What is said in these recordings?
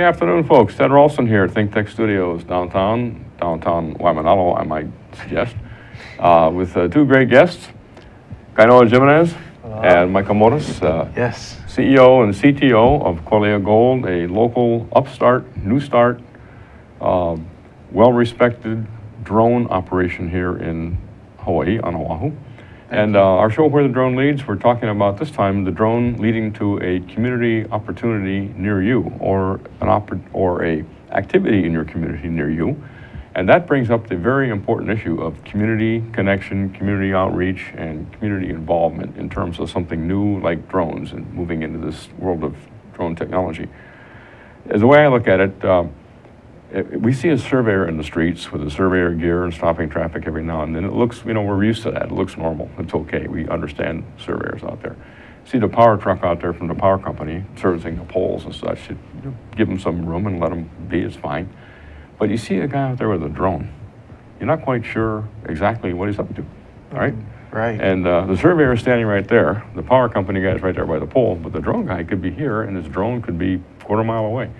Friday afternoon, folks. Ted Ralston here at Think Tech Studios, downtown, downtown Waimanalo, I might suggest, uh, with uh, two great guests, Kainoa Jimenez and Maika Motas, uh, Yes. CEO and CTO of Kolea Gold, a local upstart, new start, uh, well-respected drone operation here in Hawaii, on Oahu. And uh, our show, Where the Drone Leads, we're talking about this time the drone leading to a community opportunity near you, or an oppor- or a activity in your community near you. And that brings up the very important issue of community connection, community outreach, and community involvement in terms of something new like drones and moving into this world of drone technology. As the way I look at it, it- we see a surveyor in the streets with a surveyor gear and stopping traffic every now and then. It looks, you know, we're used to that. It looks normal. It's okay. We understand surveyors out there. See the power truck out there from the power company servicing the poles and such. You know, give them some room and let them be. It's fine. But you see a guy out there with a drone. You're not quite sure exactly what he's up to. All right? Right. And uh, the surveyor is standing right there. The power company guy is right there by the pole, but the drone guy could be here, and his drone could be a quarter mile away.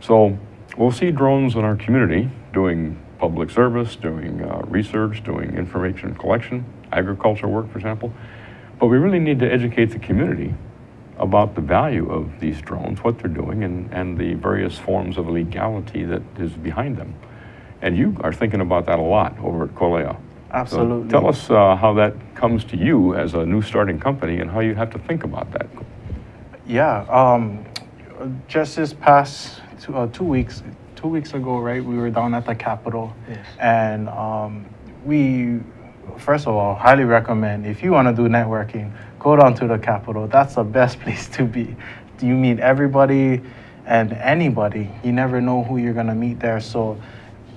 So we'll see drones in our community doing public service, doing uh, research, doing information collection, agriculture work, for example. But we really need to educate the community about the value of these drones, what they're doing, and, and the various forms of legality that is behind them. And you are thinking about that a lot over at Kolea. So Absolutely. tell us uh, how that comes to you as a new starting company and how you have to think about that. Yeah. Um, just this past two, uh, two weeks, two weeks ago, right? We were down at the Capitol, and um, we, first of all, highly recommend if you want to do networking, go down to the Capitol. That's the best place to be. You meet everybody and anybody. You never know who you're gonna meet there. So,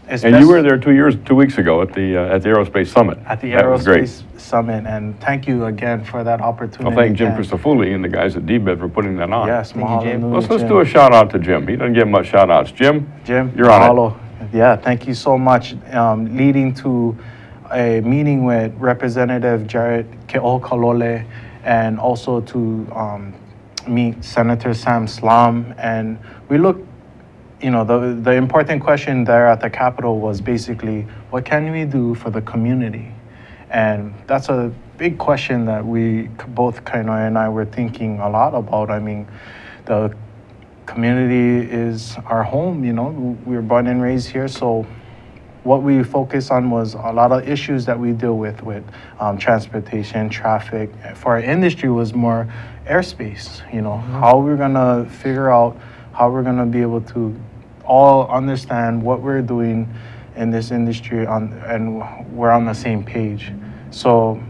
it's And you were there two years, two weeks ago at the uh, at the Aerospace Summit. at the That. Aerospace Summit, and thank you again for that opportunity. Well, thank Jim and- Crisafulli and the guys at DBED for putting that on. Yes, Thank you, Jim. Let's, let's Jim. do a shout out to Jim. He doesn't get much shout outs. Jim? Jim, You're on it. Yeah, thank you so much. Um, leading to a meeting with Representative Jarrett Keohokalole and also to um, meet Senator Sam Slom. And we look, you know, the, the important question there at the Capitol was basically, what can we do for the community? And that's a big question that we, both Kainoa and I were thinking a lot about. I mean, the community is our home, you know, we were born and raised here, so what we focused on was a lot of issues that we deal with, with um, transportation, traffic. For our industry was more airspace, you know, how we're gonna figure out how we're gonna be able to all understand what we're doing in this industry on, and we're on the same page. So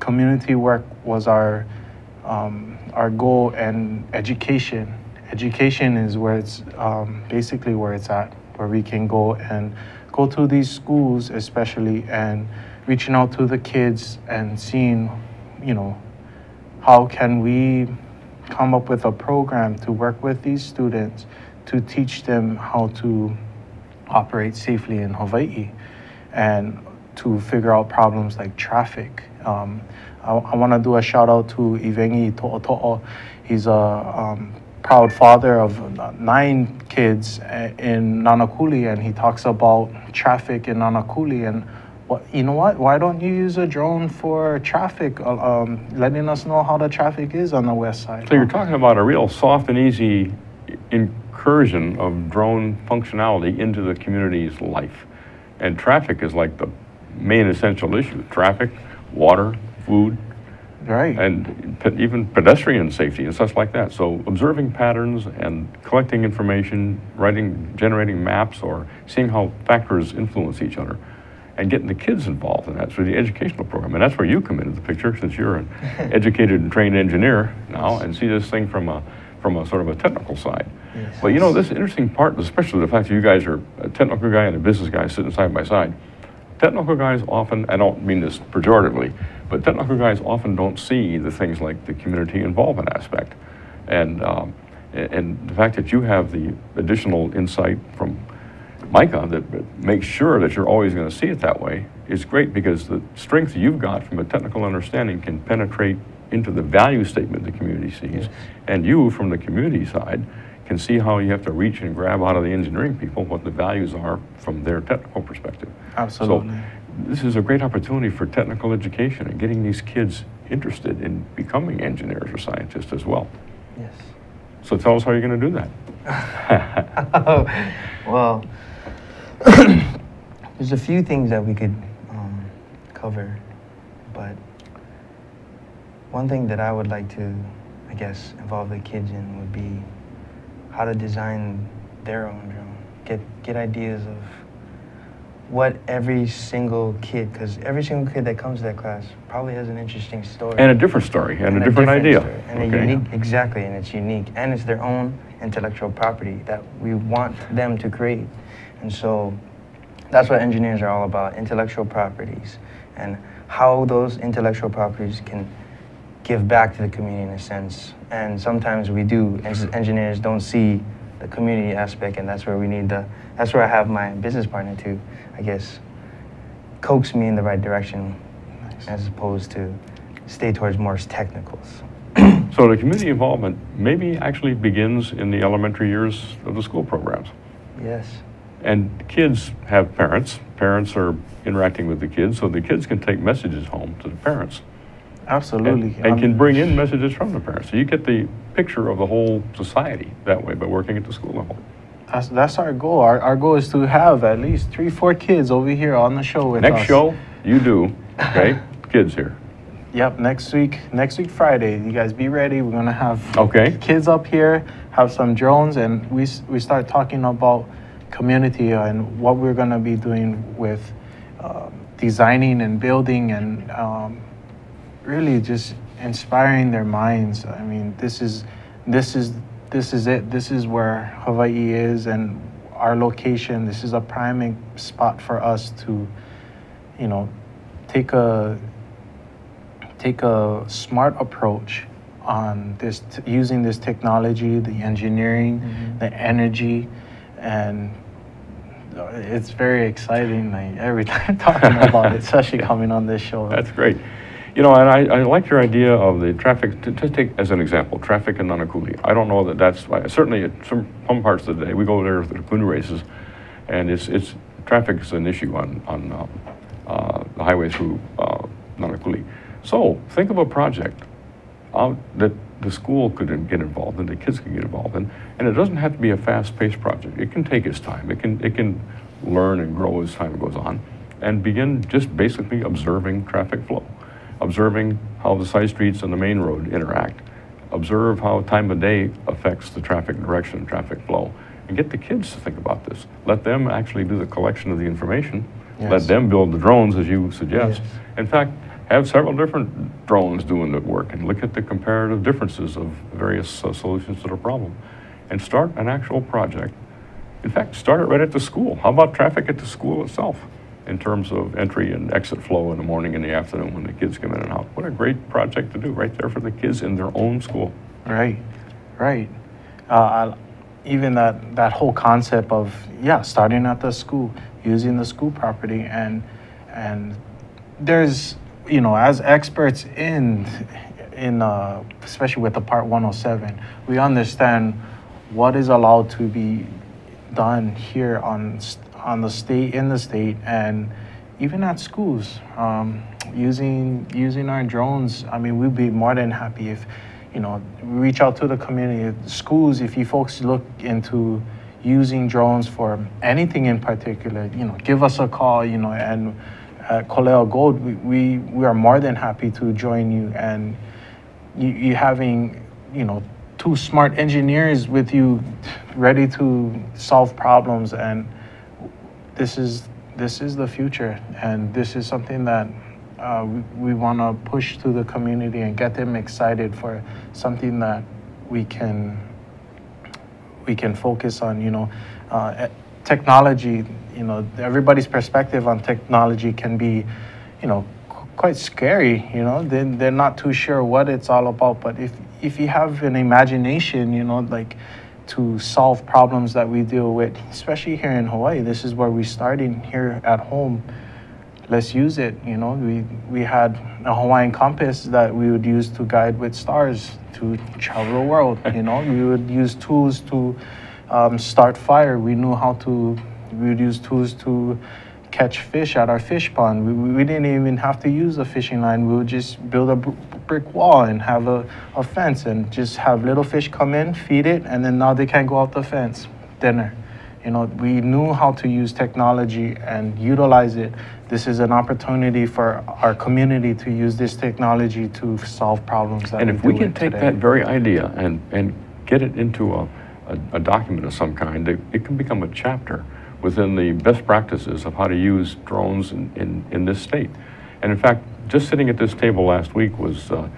community work was our um, our goal and education. Education is where it's um, basically where it's at, where we can go and go to these schools, especially, and reaching out to the kids and seeing, you know, how can we come up with a program to work with these students to teach them how to operate safely in Hawaii and to figure out problems like traffic. Um, I, I want to do a shout out to Ivengi To'oto'o. He's a um, proud father of nine kids uh, in Nanakuli, and he talks about traffic in Nanakuli. And what, you know what? Why don't you use a drone for traffic, uh, um, letting us know how the traffic is on the west side? So you're talking about a real soft and easy incursion of drone functionality into the community's life. And traffic is like the main essential issue. Traffic, water, food, right. and pe- even pedestrian safety and such like that. So observing patterns and collecting information, writing, generating maps, or seeing how factors influence each other, and getting the kids involved in that through the educational program. And that's where you come into the picture, since you're an educated and trained engineer now, and see this thing from a from a sort of a technical side. But you know, this interesting part, especially the fact that you guys are a technical guy and a business guy sitting side by side. Technical guys often, I don't mean this pejoratively, but technical guys often don't see the things like the community involvement aspect. And, um, and the fact that you have the additional insight from Maika that makes sure that you're always going to see it that way is great because the strength you've got from a technical understanding can penetrate into the value statement the community sees. And you, from the community side, can see how you have to reach and grab out of the engineering people what the values are from their technical perspective. Absolutely. So this is a great opportunity for technical education and getting these kids interested in becoming engineers or scientists as well. Yes. So tell us how you're going to do that. well, there's a few things that we could um, cover, but one thing that I would like to, I guess, involve the kids in would be how to design their own drone. Get get ideas of what every single kid, because every single kid that comes to that class probably has an interesting story. And a different story and, a different, idea. story, And a unique, exactly, and it's unique. And it's their own intellectual property that we want them to create. And so that's what engineers are all about, intellectual properties and how those intellectual properties can give back to the community in a sense. And sometimes we do, engineers don't see the community aspect, and that's where we need the, that's where I have my business partner to, I guess, coax me in the right direction nice. as opposed to stay towards more technicals. so the community involvement maybe actually begins in the elementary years of the school programs. Yes. And kids have parents. Parents are interacting with the kids, so the kids can take messages home to the parents. Absolutely. And, and can bring in messages from the parents. So you get the picture of the whole society that way by working at the school level. That's, that's our goal. Our, our goal is to have at least three, four kids over here on the show with Next us. show, you do, okay? kids here. Yep, next week, next week Friday. You guys be ready. We're gonna have okay. kids up here, have some drones, and we we start talking about community and what we're gonna be doing with uh, designing and building and um, really just inspiring their minds. I mean, this is this is this is it. This is where Hawaii is and our location. This is a prime spot for us to, you know, take a take a smart approach on this using this technology, the engineering, mm-hmm. the energy, and it's very exciting. Like every time talking about it, especially coming on this show. That's great. You know, and I, I like your idea of the traffic, to, to take as an example, traffic in Nanakuli. I don't know that that's, certainly at some, some parts of the day, we go there for the canoe races, and it's, it's, traffic is an issue on, on uh, uh, the highway through uh, Nanakuli. So think of a project that the school could get involved in, the kids could get involved in, and it doesn't have to be a fast-paced project. It can take its time. It can, it can learn and grow as time goes on, and begin just basically observing traffic flow observing how the side streets and the main road interact, observe how time of day affects the traffic direction and traffic flow, and get the kids to think about this. Let them actually do the collection of the information. Yes. Let them build the drones, as you suggest. Yes. In fact, have several different drones doing the work and look at the comparative differences of various uh, solutions to the problem and start an actual project. In fact, start it right at the school. How about traffic at the school itself? In terms of entry and exit flow in the morning and the afternoon when the kids come in and out. What a great project to do right there for the kids in their own school. Right, right. Uh, even that, that whole concept of, yeah, starting at the school, using the school property and, and there's, you know, as experts in, in uh, especially with the Part 107, we understand what is allowed to be done here on on the state in the state and even at schools um, using using our drones i mean we'd be more than happy if you know reach out to the community schools if you folks look into using drones for anything in particular you know give us a call you know and at Kolea Gold. We, we, we are more than happy to join you and you, you having you know two smart engineers with you ready to solve problems and this is this is the future, and this is something that uh, we, we want to push to the community and get them excited for something that we can we can focus on. You know, uh, technology. You know, everybody's perspective on technology can be, you know, quite scary. You know, they they're not too sure what it's all about. But if if you have an imagination, you know, like to solve problems that we deal with, especially here in Hawaii. This is where we started here at home. let's use it. You know, we we had a Hawaiian compass that we would use to guide with stars to travel the world. You know, we would use tools to um, start fire. We knew how to. We would use tools to catch fish at our fish pond. We, we didn't even have to use a fishing line. We would just build a brick wall and have a, a fence and just have little fish come in, feed it, and then now they can't go out the fence. Dinner. You know, we knew how to use technology and utilize it. This is an opportunity for our community to use this technology to solve problems that And if we can take today. that very idea and, and get it into a, a, a document of some kind, it, it can become a chapter within the best practices of how to use drones in, in, in this state. And in fact, just sitting at this table last week was uh,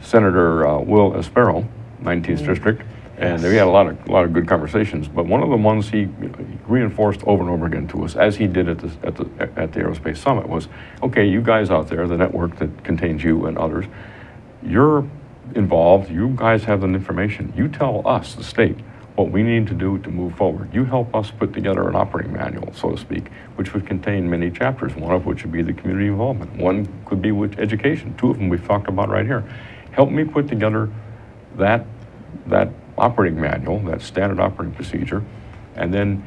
Senator uh, Will Espero, 19th District, and we had a lot of, a lot of good conversations. But one of the ones he he reinforced over and over again to us, as he did at the, at the, at the Aerospace Summit, was, okay, you guys out there, the network that contains you and others, you're involved, you guys have the information. You tell us, the state, what we need to do to move forward. You help us put together an operating manual, so to speak, which would contain many chapters, one of which would be the community involvement. One could be with education, two of them we've talked about right here. Help me put together that, that operating manual, that standard operating procedure, and then,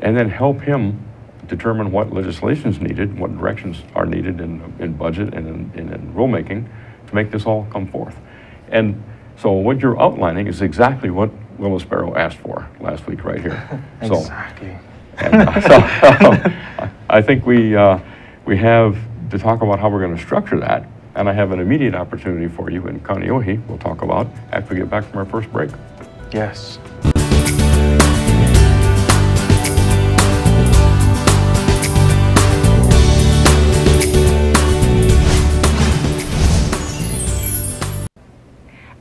and then help him determine what legislation is needed, what directions are needed in, in budget and in, and in rulemaking to make this all come forth. And so what you're outlining is exactly what Will Espero asked for last week right here. So- Exactly. and, uh, so, um, I think we, uh, we have to talk about how we're going to structure that, and I have an immediate opportunity for you in Kaneohe, we'll talk about after we get back from our first break. Yes.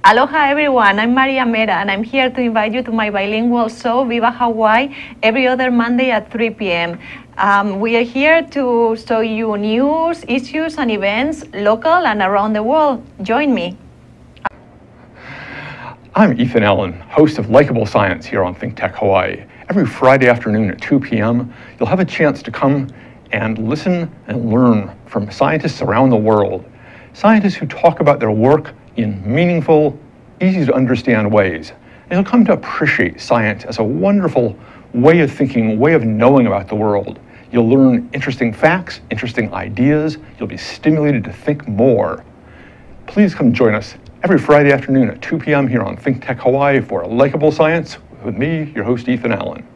Aloha everyone, I'm Maria Mera and I'm here to invite you to my bilingual show Viva Hawaii every other Monday at 3 p.m. Um, we are here to show you news, issues, and events local and around the world. Join me. I'm Ethan Allen, host of Likeable Science here on Think Tech Hawaii. Every Friday afternoon at 2 p.m., you'll have a chance to come and listen and learn from scientists around the world. Scientists who talk about their work in meaningful, easy to understand ways. And you'll come to appreciate science as a wonderful way of thinking, way of knowing about the world. You'll learn interesting facts, interesting ideas. You'll be stimulated to think more please come join us every Friday afternoon at 2 p.m. here on Think Tech Hawaii for Likeable Science with me, your host, Ethan Allen.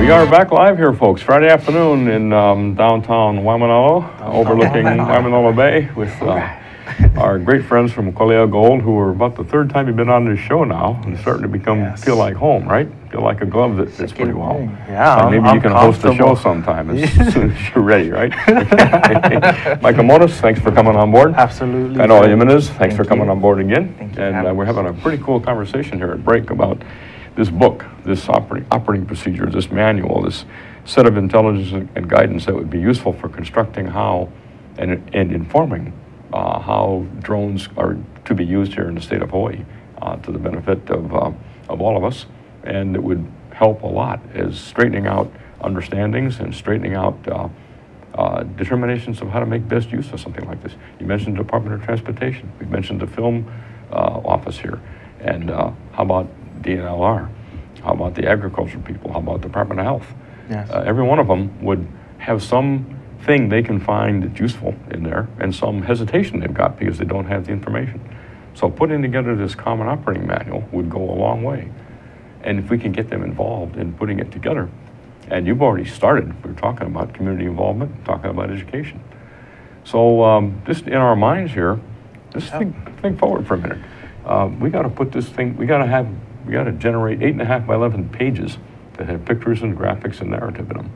We are back live here, folks, Friday afternoon in um, downtown Waimanalo, overlooking Waimanalo Bay with uh, our great friends from Kolea Gold, who are about the third time you've been on this show now, and starting to become, Yes. feel like home, right? Feel like a glove that fits pretty well. Yeah, And I'm- maybe you can host the show sometime as soon as you're ready, right? Maika Motas, thanks for coming on board. Absolutely. And all Jimenez, thanks Thank for coming you. on board again. Thank you And uh, we're having a pretty cool conversation here at break about this book, this operating, operating procedure, this manual, this set of intelligence and- guidance that would be useful for constructing how and, and informing uh, how drones are to be used here in the state of Hawaii uh, to the benefit of, uh, of all of us. And it would help a lot as straightening out understandings and straightening out uh, uh, determinations of how to make best use of something like this. You mentioned the Department of Transportation. We mentioned the film uh, office here. And uh, how about DNLR? How about the agriculture people? How about Department of Health? Yes. Uh, every one of them would have some thing they can find that's useful in there and some hesitation they've got because they don't have the information. So putting together this common operating manual would go a long way. And if we can get them involved in putting it together, and you've already started, we're talking about community involvement, talking about education. So um, just in our minds here, just think, think forward for a minute. Uh, we got to put this thing, we got to have, we got to generate eight and a half by 11 pages that have pictures and graphics and narrative in them.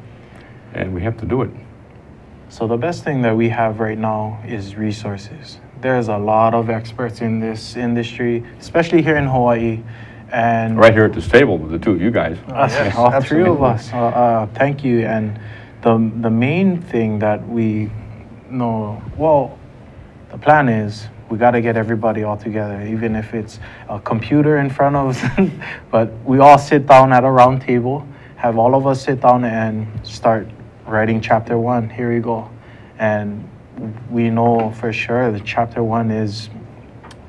And we have to do it. So the best thing that we have right now is resources. There's a lot of experts in this industry, especially here in Hawaii, and Right here at this table with the two of you guys. us, yes, all three of us. Uh, uh, thank you. And the the main thing that we know, well, the plan is we got to get everybody all together, even if it's a computer in front of us. but we all sit down at a round table, have all of us sit down and start writing chapter one. Here we go. And we know for sure that chapter one is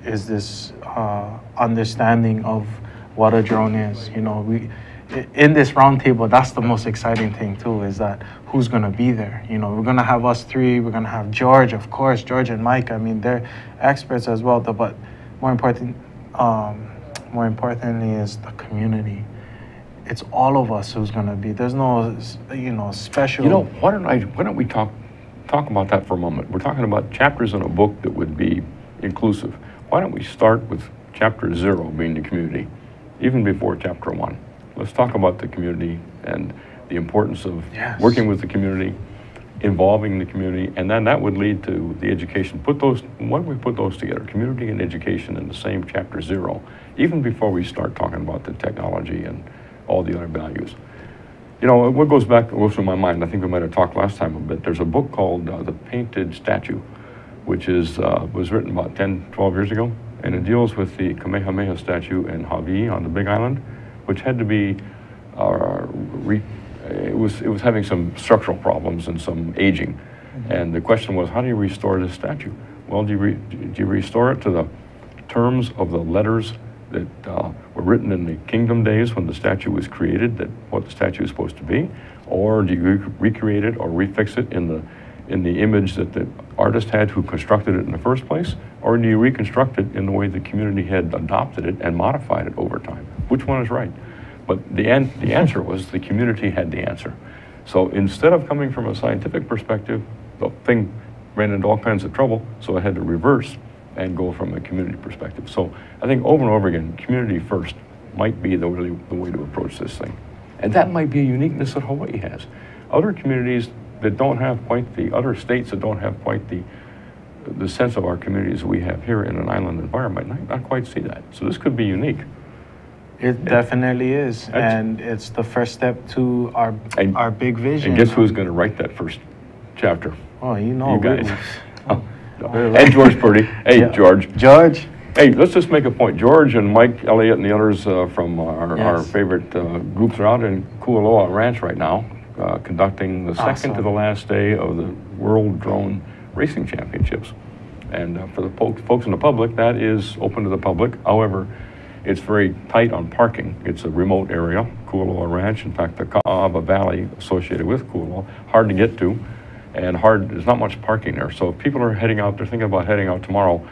is this uh, understanding of what a drone is. You know, we in this roundtable, that's the most exciting thing too. Is that who's gonna be there? You know, we're gonna have us three. We're gonna have George, of course, George and Mike. I mean, they're experts as well. But more important, um, more importantly, is the community. It's all of us who's gonna be. There's no, you know, special. You know, why don't I, why don't we talk, talk about that for a moment? We're talking about chapters in a book that would be inclusive. Why don't we start with chapter zero being the community, even before chapter one? Let's talk about the community and the importance of Yes. working with the community, involving the community, and then that would lead to the education. Put those, why don't we put those together, community and education in the same chapter zero, even before we start talking about the technology and all the other values. You know, what goes back, goes through my mind, I think we might have talked last time a bit, there's a book called uh, The Painted Statue, which is, uh, was written about 10, 12 years ago, and it deals with the Kamehameha statue in Hawaii on the Big Island, which had to be, uh, re, it was, it was having some structural problems and some aging. And the question was, how do you restore this statue? Well, do you, re, do you restore it to the terms of the letters that uh, were written in the kingdom days when the statue was created, that what the statue is supposed to be? Or do you re- recreate it or refix it in the, in the image that the artist had who constructed it in the first place? Or do you reconstruct it in the way the community had adopted it and modified it over time? Which one is right? But the, an- the answer was the community had the answer. So instead of coming from a scientific perspective, the thing ran into all kinds of trouble, so I had to reverse and go from a community perspective. So I think over and over again, community first might be the, really, the way to approach this thing. And that might be a uniqueness that Hawaii has. Other communities that don't have quite the, other states that don't have quite the, the sense of our communities we have here in an island environment, might not quite see that. So this could be unique. It definitely is, That's- and it's the first step to our And- our big vision. And guess who's going to write that first chapter? Oh, you know, You guys. Oh, And George Purdy. Hey, Yeah. George. George. Hey, let's just make a point. George and Mike Elliott and the others uh, from our, our favorite uh, groups are out in Kualoa Ranch right now, uh, conducting the second to the last day of the World Drone Racing Championships. And uh, for the folks, folks in the public, that is open to the public. However, it's very tight on parking. It's a remote area, Kualoa Ranch. In fact, the Ka'a'awa Valley associated with Kualoa, hard to get to, and hard. There's not much parking there. So if people are heading out, they're thinking about heading out tomorrow.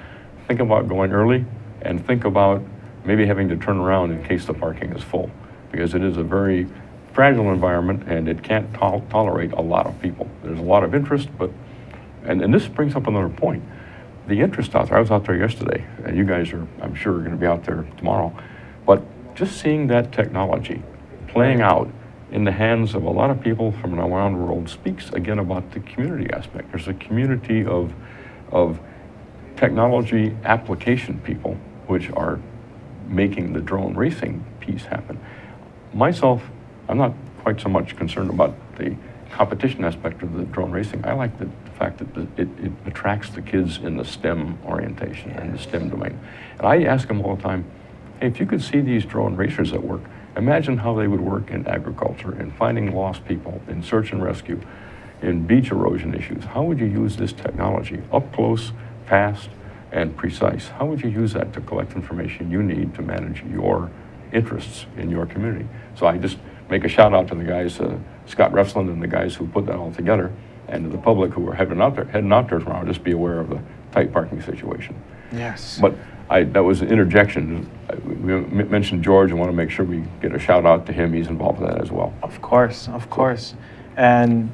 Think about going early, and think about maybe having to turn around in case the parking is full, because it is a very fragile environment and it can't tol- tolerate a lot of people. There's a lot of interest, but and, and this brings up another point. The interest out there, I was out there yesterday, and you guys are, I'm sure, going to be out there tomorrow. But just seeing that technology playing out in the hands of a lot of people from around the world speaks again about the community aspect. There's a community of, of technology application people which are making the drone racing piece happen. Myself, I'm not quite so much concerned about the competition aspect of the drone racing. I like the fact that the- it, it attracts the kids in the STEM orientation and the STEM domain. And I ask them all the time, hey, if you could see these drone racers at work, imagine how they would work in agriculture, in finding lost people, in search and rescue, in beach erosion issues. How would you use this technology up close, fast, and precise? How would you use that to collect information you need to manage your interests in your community? So I just make a shout out to the guys, uh, Scott Refsland and the guys who put that all together, and to the public who are heading out there, heading out there tomorrow, just be aware of the tight parking situation. Yes. But I, that was an interjection. I- We mentioned George, I want to make sure we get a shout out to him, he's involved with that as well. Of course, of course. And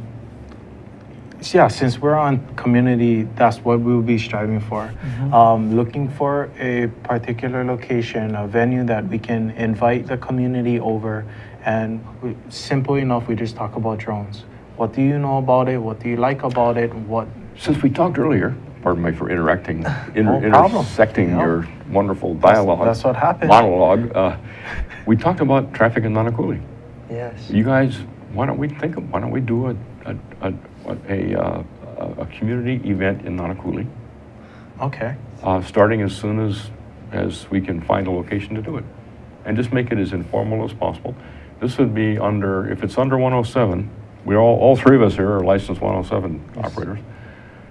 yeah, since we're on community, that's what we'll be striving for. Um, looking for a particular location, a venue that we can invite the community over. And we, simple enough, we just talk about drones. What do you know about it? What do you like about it? What Since we talked earlier, pardon me for interacting, inter- No intersecting your wonderful dialogue. that's what happened. Monologue. Uh, we talked about traffic in Nanakuli. Yes. You guys, why don't we think of, why don't we do a, a, a, a, a, a community event in Nanakuli? Okay. uh, starting as soon as, as we can find a location to do it. And just make it as informal as possible. This would be under, if it's under 107, we all, all three of us here are licensed 107 operators.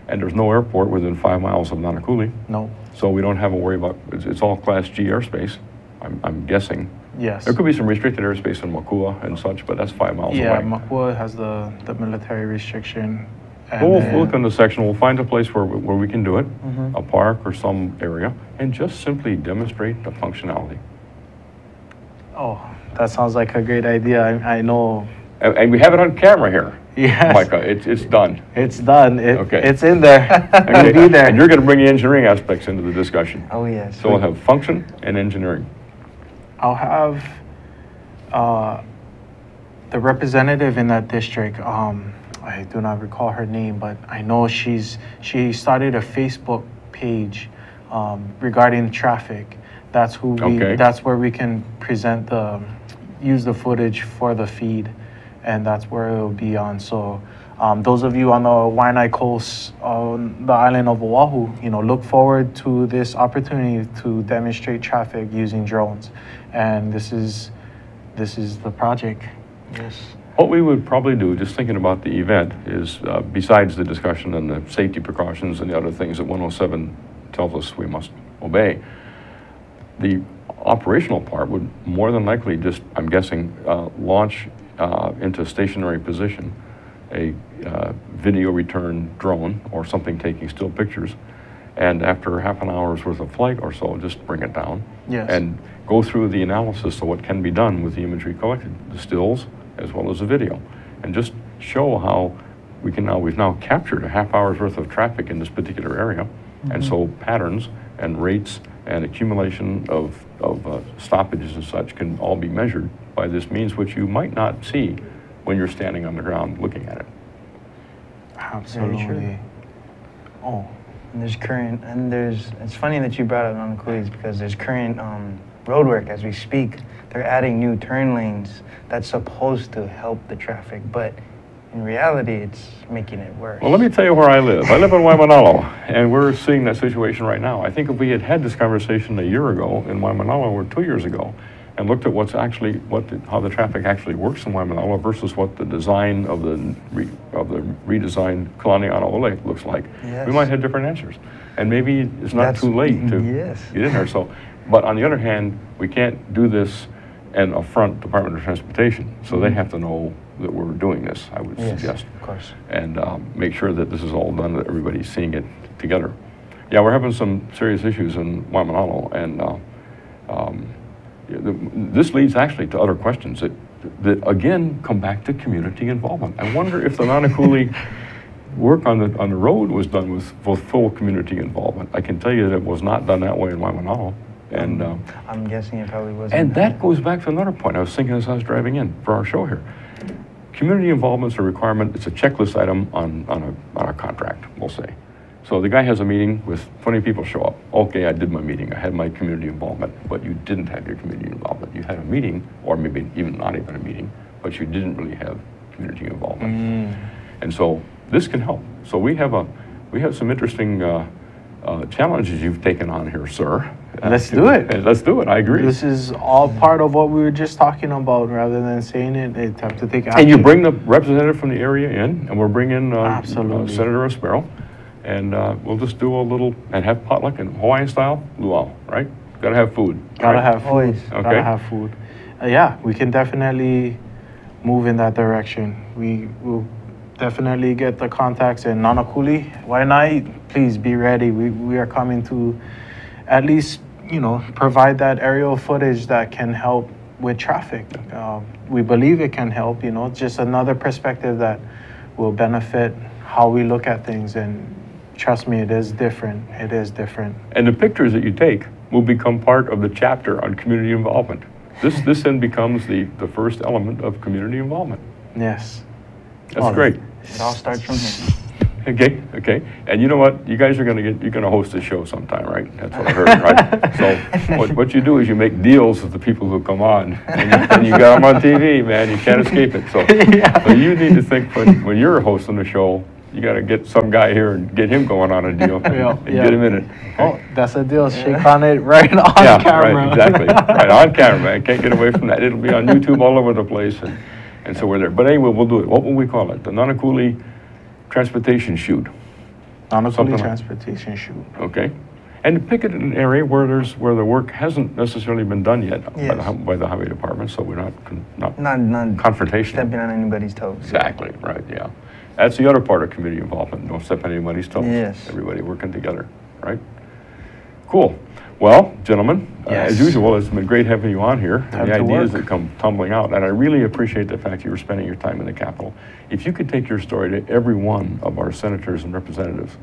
And there's no airport within five miles of Nanakuli, No. so we don't have to worry about, it's, it's all Class G airspace, I'm, I'm guessing. Yes. There could be some restricted airspace in Makua and such, but that's five miles Yeah, away. Makua has the, the military restriction. and Well, we'll then- we'll look in the section, we'll find a place where, we- where we can do it, Mm-hmm. a park or some area, and just simply demonstrate the functionality. Oh, that sounds like a great idea. I, I know. And, and we have it on camera here. Yes. Maika, it's, it's done. It's done. It, Okay. It's in there. It'll be there. And you're gonna bring the engineering aspects into the discussion. Oh, yes. So we'll have function and engineering. I'll have uh, the representative in that district. Um, I do not recall her name, but I know she's she started a Facebook page um, regarding traffic. That's who we. Okay. That's where we can present the use the footage for the feed, and that's where it will be on. So. Um, those of you on the Waianae Coast, on the island of Oahu, you know, look forward to this opportunity to demonstrate traffic using drones, and this is this is the project. Yes. What we would probably do, just thinking about the event, is uh, besides the discussion and the safety precautions and the other things that 107 tells us we must obey, the operational part would more than likely just, I'm guessing, uh, launch uh, into stationary position a uh, video return drone or something taking still pictures. And after half an hour's worth of flight or so, just bring it down. Yes. And go through the analysis of what can be done with the imagery collected, the stills as well as the video. And just show how we can now, we've now captured a half hour's worth of traffic in this particular area. And so patterns and rates and accumulation of, of uh, stoppages and such can all be measured by this means, which you might not see when you're standing on the ground looking at it. Absolutely. Oh, And there's current, and there's, it's funny that you brought it up Nanakulis because there's current um, road work as we speak. They're adding new turn lanes that's supposed to help the traffic, but in reality, it's making it worse. Well, let me tell you where I live. I live in Waimanalo, and we're seeing that situation right now. I think if we had had this conversation a year ago in Waimanalo or two years ago, and looked at what's actually, what, the- how the traffic actually works in Waimanalo versus what the design of the, re- of the redesigned Kalanianaole looks like, we might have different answers. And maybe it's not That's- too late to yes. get in there. So, but on the other hand, we can't do this and affront Department of Transportation. So they mm-hmm. have to know that we're doing this, I would. Yes, suggest of course. and um, make sure that this is all done, that everybody's seeing it together. Yeah, we're having some serious issues in Waimanalo, and uh, um, this leads actually to other questions that, that again come back to community involvement. I wonder if the Nanakuli work on the, on the road was done with, with full community involvement. I can tell you that it was not done that way in Waimanalo. And, um, I'm guessing it probably wasn't. and that goes back to another point I was thinking as I was driving in for our show here. Community involvement is a requirement, it's a checklist item on, on a, on a contract, we'll say. So the guy has a meeting with 20 people show up. Okay, I did my meeting, I had my community involvement, but you didn't have your community involvement. You had a meeting, or maybe even not even a meeting, but you didn't really have community involvement. And so this can help. So we have a, we have some interesting uh, uh, challenges you've taken on here, sir. Uh, Let's do it. uh, Let's do it, I agree. this is all part of what we were just talking about. Rather than saying it, it's time to take action. And you bring the representative from the area in, and we'll bring in uh, uh, Absolutely. Senator Espero, and uh, we'll just do a little, and have potluck in Hawaiian style, luau, right? Gotta have food. Gotta right? have food. Always. Gotta have food. Uh, yeah, we can definitely move in that direction. We will definitely get the contacts in Nanakuli. Why not? Please be ready. We, we are coming to at least, you know, provide that aerial footage that can help with traffic. Uh, we believe it can help, you know, just another perspective that will benefit how we look at things. And trust me, it is different. It is different. And the pictures that you take will become part of the chapter on community involvement. This, this then becomes the, the first element of community involvement. Yes. That's great. It all starts from here. Okay, okay. And you know what? You guys are gonna get, you're gonna host a show sometime, right? That's what I heard, right? So what, what you do is you make deals with the people who come on and you, and you got them on TV, man. You can't escape it. So, so you need to think when, when you're hosting a show, you gotta get some guy here and get him going on a deal. Yeah, and yeah. Get him in it. Oh, that's a deal. Shake on it right on Yeah, camera. right, exactly. Right, on camera, man. Can't get away from that. It'll be on YouTube all over the place, and, and so we're there. But anyway, we'll do it. What will we call it? The Nanakuli Transportation Something like- Transportation Shoot. okay? And pick it in an area where there's, where the work hasn't necessarily been done yet by the, by the highway department, so we're not, con- not Not, not confrontational. stepping on anybody's toes. Exactly, right, yeah. That's the other part of community involvement, don't step on anybody's toes. Yes. Everybody working together, right? Cool. Well, gentlemen, uh, as usual, it's been great having you on here. Time The ideas work. that come tumbling out, and I really appreciate the fact you were spending your time in the Capitol. If you could take your story to every one of our senators and representatives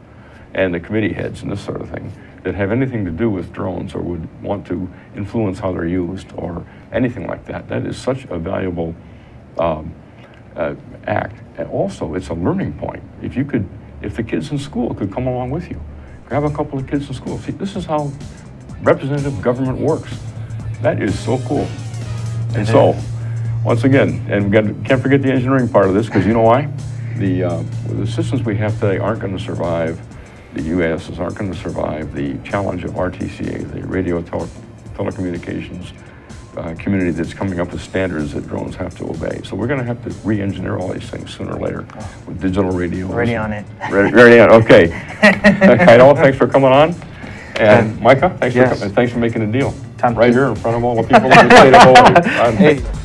and the committee heads and this sort of thing that have anything to do with drones or would want to influence how they're used or anything like that, that is such a valuable um, uh, act. And also, it's a learning point. If you could, if the kids in school could come along with you, grab a couple of kids in school. See, this is how representative government works. That is so cool. And so, once again, and we got, can't forget the engineering part of this, because you know why? The, uh, the systems we have today aren't going to survive, the UASs aren't going to survive the challenge of RTCA, the radio tele- telecommunications uh, community that's coming up with standards that drones have to obey. So we're going to have to re-engineer all these things sooner or later with digital radios. Ready on it. Ready, ready on, okay. Kyle, thanks for coming on. And Maika, thanks for, coming. thanks for making a deal. Time Right here in front of all the people in the state of Hawaii. Hey,